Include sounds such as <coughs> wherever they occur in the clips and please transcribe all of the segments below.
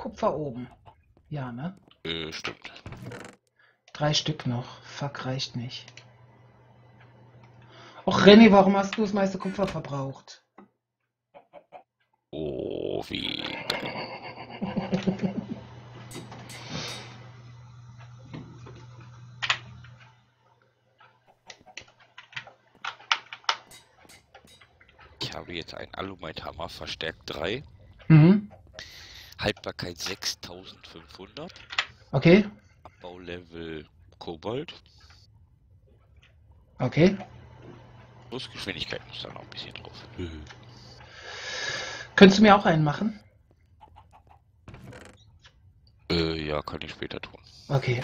Kupfer oben? Ja, ne? Äh, stimmt. Drei Stück noch. Fuck, reicht nicht. Och, René, warum hast du das meiste Kupfer verbraucht? Oh, wie. Ich habe jetzt einen Alumite-Hammer, verstärkt 3, Mhm. Haltbarkeit 6500, Okay, Abbaulevel Kobold, okay. plus Geschwindigkeit muss da noch ein bisschen drauf. Könntest du mir auch einen machen? Äh, ja, kann ich später tun. Okay.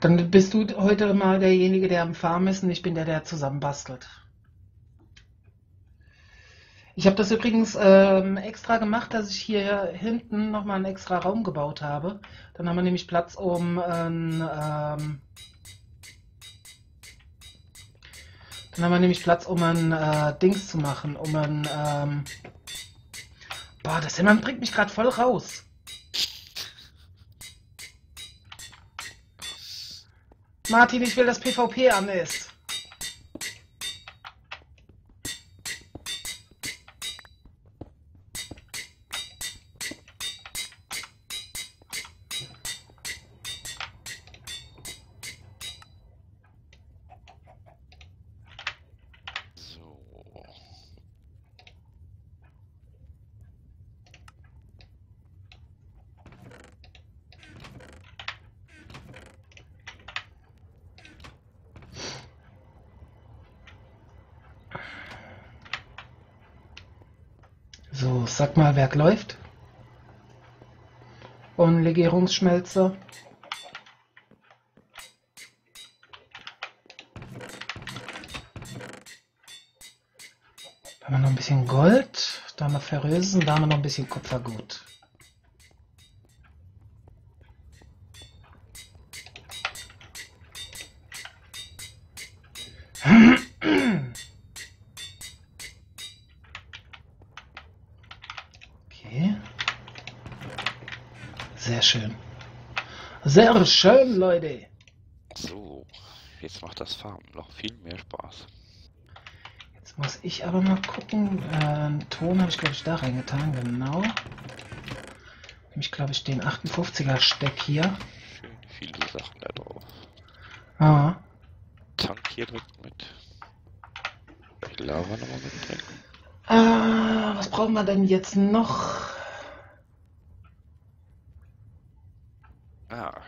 Dann bist du heute mal derjenige, der am Farm ist und ich bin der, der zusammenbastelt. Ich habe das übrigens ähm, extra gemacht, dass ich hier hinten nochmal einen extra Raum gebaut habe. Dann haben wir nämlich Platz, um ein, ähm, dann haben wir nämlich Platz, um ein äh, Dings zu machen, um ein ähm, Boah, das Hämmern bringt mich gerade voll raus. Martin, ich will, dass PvP an ist. So, sag mal, Werk läuft. Und Legierungsschmelze. Da haben wir noch ein bisschen Gold, da haben wir Ferrösen, da haben wir noch ein bisschen Kupfergut. Schön. Sehr schön, Leute. So. Jetzt macht das Farmen noch viel mehr Spaß. Jetzt muss ich aber mal gucken. Äh, einen Ton habe ich, glaube ich, da reingetan. Genau. Nämlich, glaube ich, den 58er Steck hier. Schön viele Sachen da drauf. Ah. Tank hier direkt mit. Die Lava nochmal mitbringen. Äh, was brauchen wir denn jetzt noch? Ah,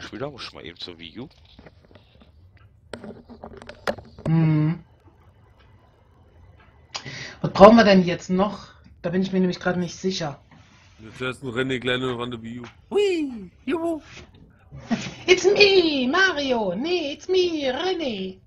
gleich wieder. Muss ich mal eben zur Wii U. Hm. Was brauchen wir denn jetzt noch? Da bin ich mir nämlich gerade nicht sicher. Jetzt fährst du René kleine Runde Wii U. Hui, juhu. <laughs> It's me, Mario. Nee, it's me, René.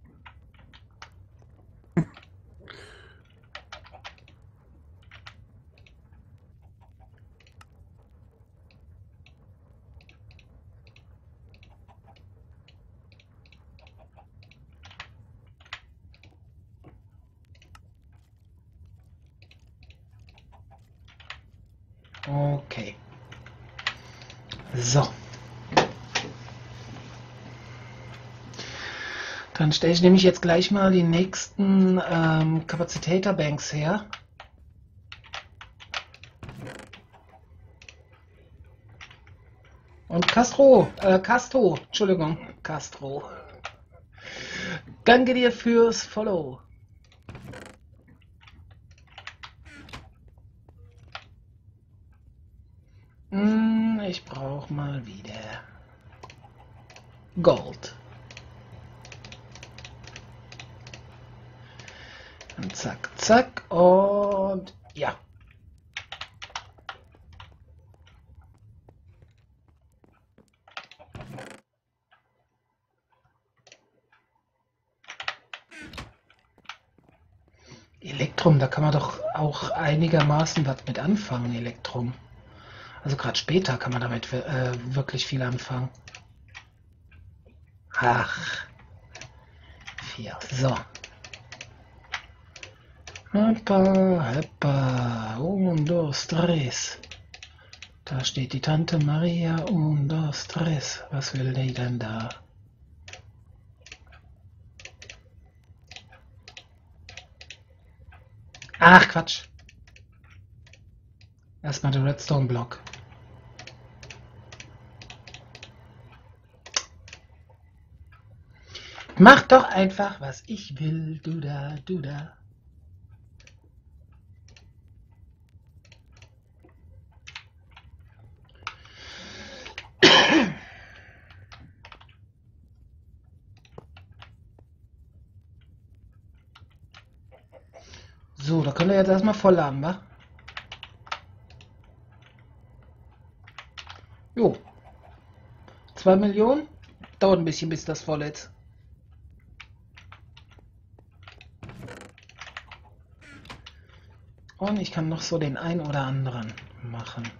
Okay. So. Dann stelle ich nämlich jetzt gleich mal die nächsten ähm, Kapazitäterbanks her. Und Castro, äh, Castro, Entschuldigung, Castro. Danke dir fürs Follow. Hm, ich brauche mal wieder Gold. Und zack, zack und ja. Elektrum, da kann man doch auch einigermaßen was mit anfangen, Elektrum. Also gerade später kann man damit äh, wirklich viel anfangen. Ach. Vier. So. Hoppa, hoppa, un, dos, tres. Da steht die Tante Maria, un, dos, tres. Was will die denn da? Ach, Quatsch. Erstmal der Redstone-Block. Mach doch einfach, was ich will, du da, du da. So, da könnt ihr jetzt erstmal vollladen, wa? Jo. Zwei Millionen? Dauert ein bisschen, bis das voll ist. Und ich kann noch so den ein oder anderen machen.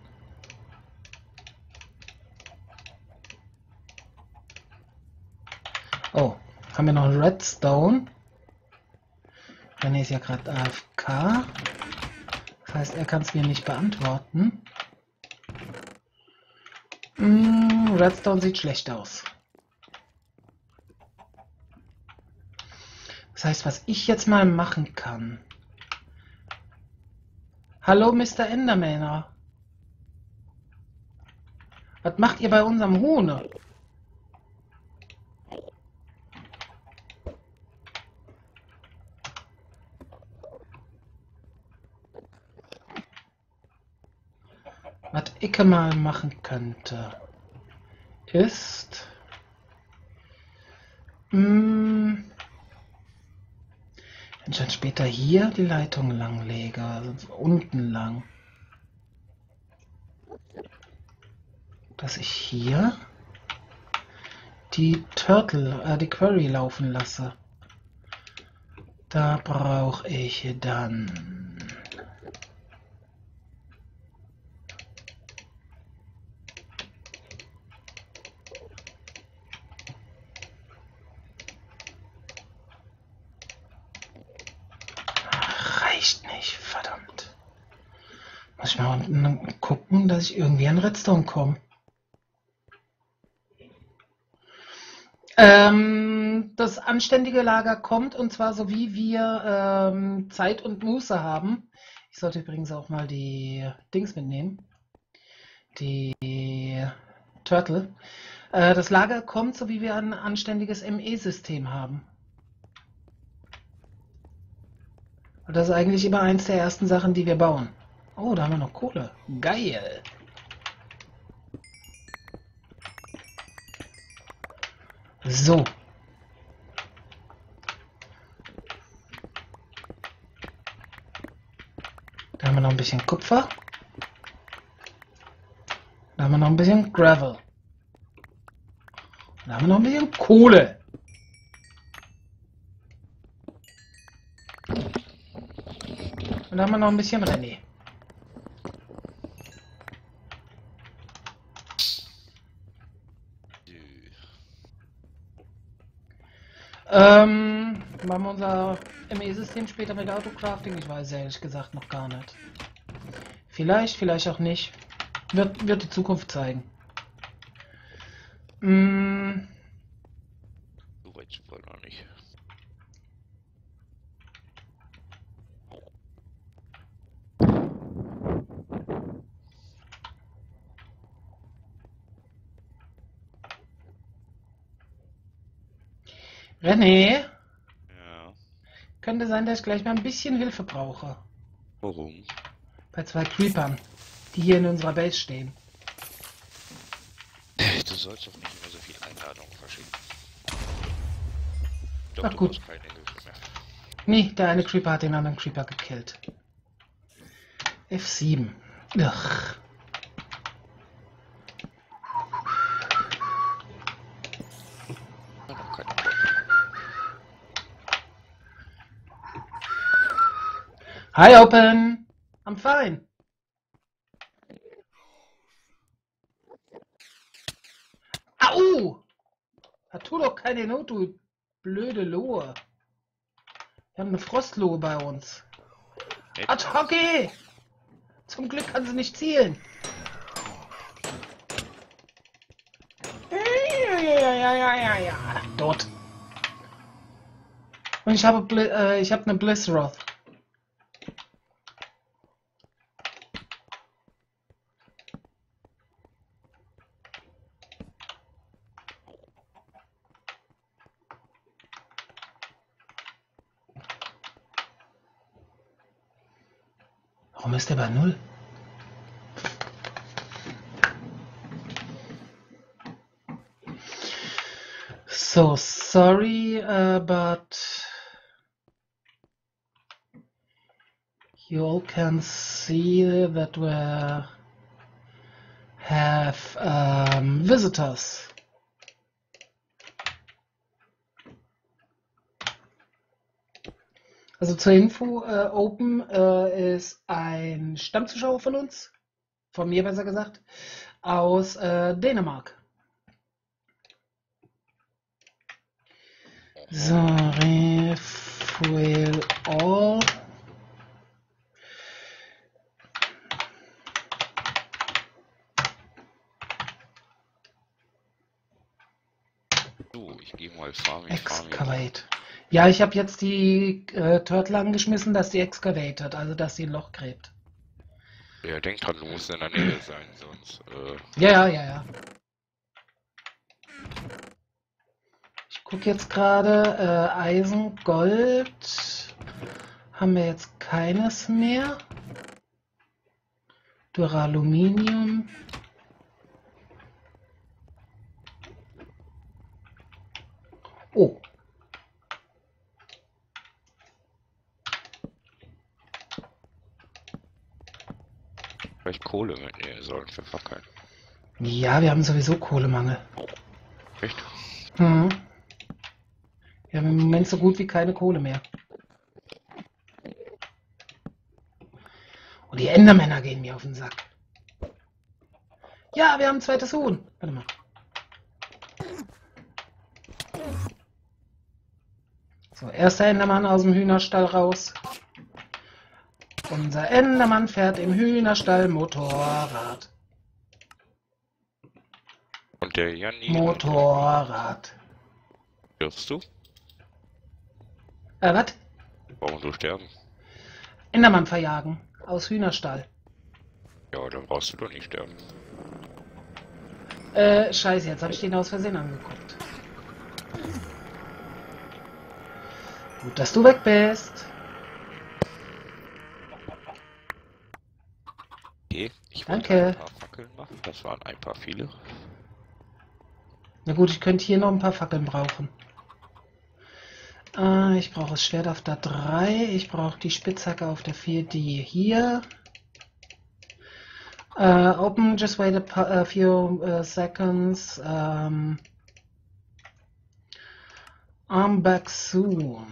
Oh, haben wir noch Redstone? René ist ja gerade AFK. Das heißt, er kann es mir nicht beantworten. Mm, Redstone sieht schlecht aus. Das heißt, was ich jetzt mal machen kann. Hallo, Mr. Endermaner. Was macht ihr bei unserem Huhn? Was ich mal machen könnte, ist... Mh, dann später hier die Leitung lang lege, also unten lang, dass ich hier die Turtle, äh, die Query laufen lasse. Da brauche ich dann reicht nicht, verdammt. Muss ich mal unten gucken, dass ich irgendwie an Redstone komme. Ähm, das anständige Lager kommt und zwar so wie wir ähm, Zeit und Muße haben. Ich sollte übrigens auch mal die Dings mitnehmen. Die Turtle. Äh, das Lager kommt so wie wir ein anständiges ME-System haben. Und das ist eigentlich immer eins der ersten Sachen, die wir bauen. Oh, da haben wir noch Kohle. Geil. So. Da haben wir noch ein bisschen Kupfer. Da haben wir noch ein bisschen Gravel. Da haben wir noch ein bisschen Kohle. Und da haben wir noch ein bisschen René. Ähm, machen wir unser ME-System später mit Autocrafting? Ich weiß ehrlich gesagt noch gar nicht. Vielleicht, vielleicht auch nicht. Wird, wird die Zukunft zeigen. Mm, So weit sind wir noch nicht. René. Könnte sein, dass ich gleich mal ein bisschen Hilfe brauche. Warum? Bei zwei Creepern, die hier in unserer Base stehen. Du sollst doch nicht immer so viel Einladungen verschicken. Glaub, Ach, gut. mehr. Nee, der eine Creeper hat den anderen Creeper gekillt. F7. Ugh. Hi, Open. I'm fine. Au! Da tu doch keine Not, du blöde Lohe. Wir haben eine Frostlohe bei uns. Nett. Attacke! Zum Glück kann sie nicht zielen. Ja, ja, ja, ja, ja. Dort. Und ich habe Bli äh, ich habe eine Blissroth. Bei null? So sorry, uh, but you all can see that we have um, visitors. Also zur Info, äh, Open äh, ist ein Stammzuschauer von uns, von mir besser gesagt, aus äh, Dänemark. So, refuel all. Gehe mal farming, farming. Excavate. Ja, ich habe jetzt die äh, Turtle angeschmissen, dass die excavated, also dass sie ein Loch gräbt. Ja, denk dran, du musst in der Nähe sein, sonst, äh, Ja, ja, ja, ja. Ich gucke jetzt gerade, äh, Eisen, Gold haben wir jetzt keines mehr. Duraluminium. Oh, vielleicht Kohle mitnehmen sollen für Fackeln. ja, wir haben sowieso Kohlemangel. Echt? Mhm. Wir haben im Moment so gut wie keine Kohle mehr. Und die Endermänner gehen mir auf den Sack. Ja, wir haben ein zweites Huhn. Warte mal. So, erster Endermann aus dem Hühnerstall raus. Unser Endermann fährt im Hühnerstall Motorrad. Und der Janni. Motorrad. Stirbst du? Äh, was? Warum du sterben? Endermann verjagen. Aus Hühnerstall. Ja, dann brauchst du doch nicht sterben. Äh, scheiße, jetzt habe ich den aus Versehen angeguckt. Gut, dass du weg bist. Okay, ich wollte Danke. ein paar Fackeln machen. Das waren ein paar viele. Na gut, ich könnte hier noch ein paar Fackeln brauchen. Äh, ich brauche das Schwert auf der 3. Ich brauche die Spitzhacke auf der 4, die hier. Äh, open, just wait a, a few uh, seconds. Um, I'm back soon.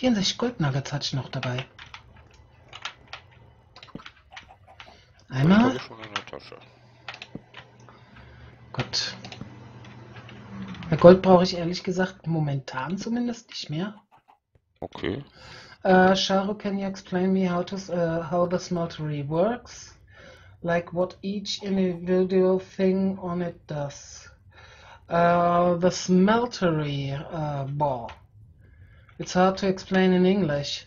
Vierundsechzig Goldnuggets hatte ich noch dabei. Einmal. Bei Gold brauche ich ehrlich gesagt momentan zumindest nicht mehr. Okay. Uh, Sharu, can you explain me how to uh, how the smeltery works? Like what each individual thing on it does. Uh, the smeltery uh, ball. It's hard to explain in English.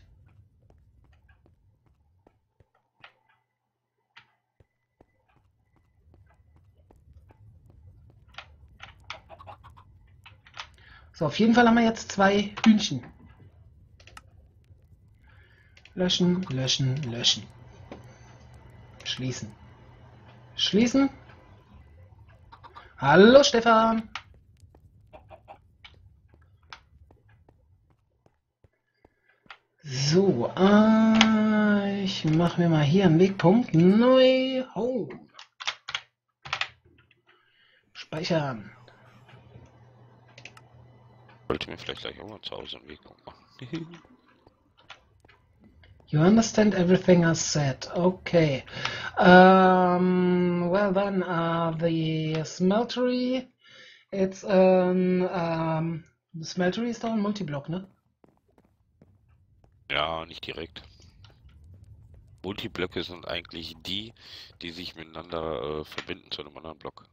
So, auf jeden Fall haben wir jetzt zwei Hühnchen. Löschen, löschen, löschen. Schließen. Schließen. Hallo Stefan. So, äh, ich mache mir mal hier einen Wegpunkt. Neu Home. Speichern. Wollte mir vielleicht gleich auch mal zu Hause einen Weg machen. <laughs> You understand everything I said. Okay. Um, well then, uh, the smeltery, it's an um, Smeltery ist doch ein Multiblock, ne? Ja, nicht direkt. Multiblöcke sind eigentlich die, die sich miteinander äh, verbinden zu einem anderen Block.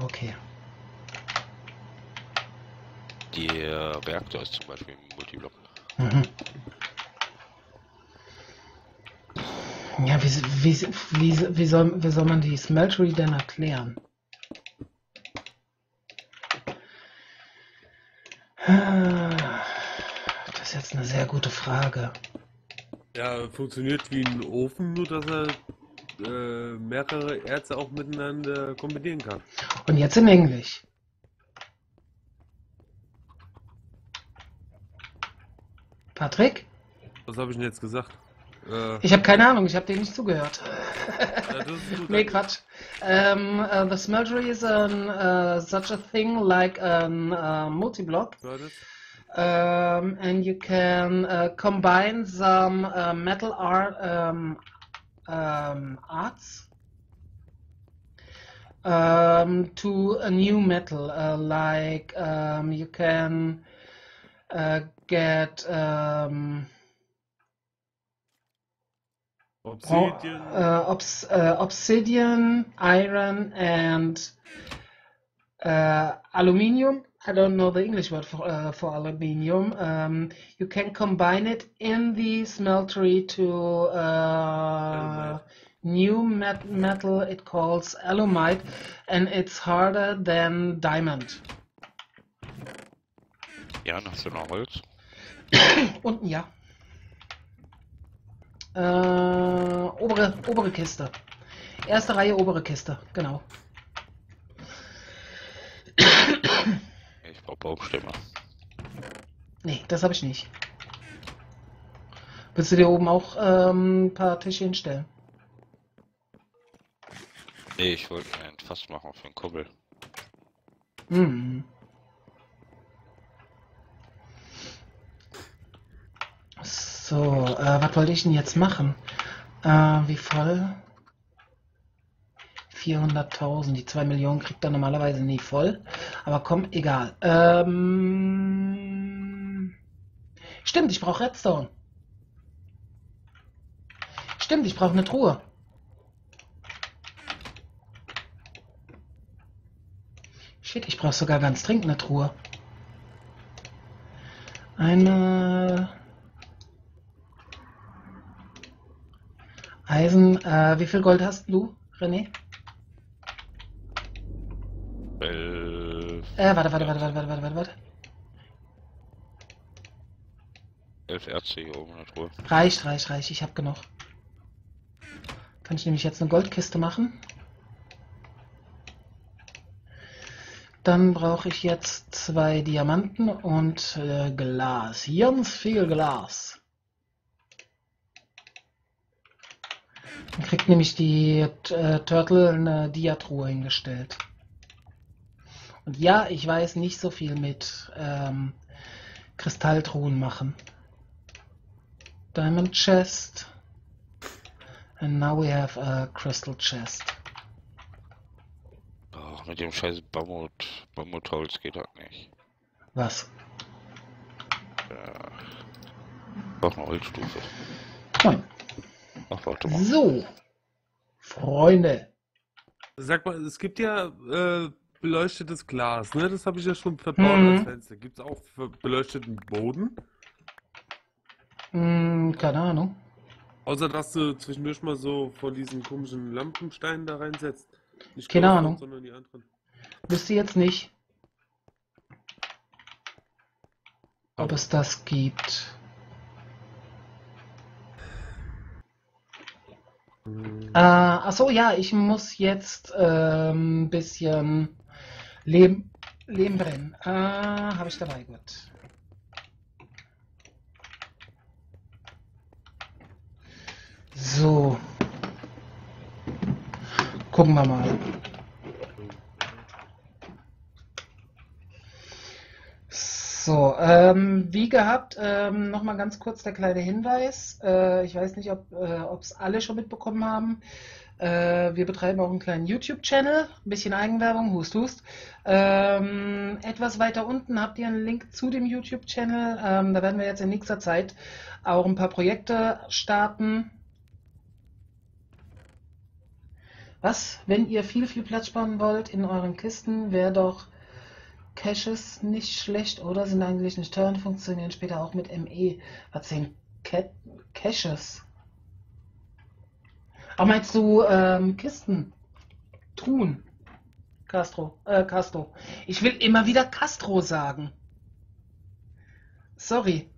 Okay. Der Reaktor ist zum Beispiel ein Multiblock. Mhm. Ja, wie, wie, wie, wie, soll, wie soll man die Smeltery denn erklären? Das ist jetzt eine sehr gute Frage. Ja, funktioniert wie ein Ofen, nur dass er äh, mehrere Erze auch miteinander kombinieren kann. Und jetzt in Englisch. Patrick? Was habe ich denn jetzt gesagt? Äh, Ich habe keine Ahnung, ich habe dir nicht zugehört. <laughs> ja. Nee, Quatsch. Um, uh, the smeltery is an, uh, such a thing like a uh, multi-block, Hört es? Um, and you can uh, combine some uh, metal art um, um, arts um, to a new metal. Uh, like um, you can uh, get um, Obsidian. uh, obs- uh, obsidian, iron, and uh, aluminium. I don't know the English word for uh, for aluminium. Um, you can combine it in the smeltery to uh, new met- metal. It calls alumite, and it's harder than diamond. Ja, hast du noch Holz? <coughs> Unten ja. Äh, obere, obere Kiste. Erste Reihe, obere Kiste, genau. Ich brauche Baumstämme. Nee, das habe ich nicht. Willst du dir oben auch ähm, ein paar Tische hinstellen? Nee, ich wollte mir ein Fass machen für einen Kubbel. Hm. So, äh, was wollte ich denn jetzt machen? Äh, wie voll? 400.000. Die 2 Millionen kriegt er normalerweise nie voll. Aber komm, egal. Ähm, stimmt, ich brauche Redstone. Stimmt, ich brauche eine Truhe. Shit, ich brauche sogar ganz dringend eine Truhe. Eine Eisen. Äh, wie viel Gold hast du, René? Äh, warte, warte, warte, warte, warte, warte, warte, 11 Ärzte hier oben in der Truhe. Reicht, reicht, reicht. Ich hab genug. Kann ich nämlich jetzt eine Goldkiste machen. Dann brauche ich jetzt zwei Diamanten und äh, Glas. Ganz viel Glas. Dann kriegt nämlich die äh, Turtle eine Diatruhe hingestellt. Und ja, ich weiß nicht so viel mit ähm, Kristalltruhen machen. Diamond chest. And now we have a crystal chest. Ach, mit dem scheiß Bammut, Bammutholz geht das nicht. Was? Ja. Ich brauch eine Holzstufe. Moin. Ach, warte mal. So. Freunde. Sag mal, es gibt ja äh, beleuchtetes Glas, ne? Das habe ich ja schon verbaut Mhm. als Fenster. Gibt es auch für beleuchteten Boden? Hm, keine Ahnung. Außer dass du zwischendurch mal so von diesen komischen Lampensteinen da reinsetzt. Nicht Keine Ahnung. sondern die anderen. Wüsste jetzt nicht, ob es das gibt. Hm. Äh, achso, ja, ich muss jetzt ein bisschen Lehm, Lehm brennen. Äh, habe ich dabei, gut. So. Gucken wir mal. So, ähm, wie gehabt, ähm, nochmal ganz kurz der kleine Hinweis. Äh, ich weiß nicht, ob es alle schon mitbekommen haben. Äh, wir betreiben auch einen kleinen YouTube-Channel, ein bisschen Eigenwerbung, hust, hust. Ähm, etwas weiter unten habt ihr einen Link zu dem YouTube-Channel. Ähm, da werden wir jetzt in nächster Zeit auch ein paar Projekte starten. Was, wenn ihr viel, viel Platz sparen wollt in euren Kisten, wäre doch Caches nicht schlecht oder sind eigentlich nicht teuer und funktionieren später auch mit ME. Was sind Ca Caches? Aber meinst du ähm, Kisten? Truhen? Castro, äh, Castro. Ich will immer wieder Castro sagen. Sorry.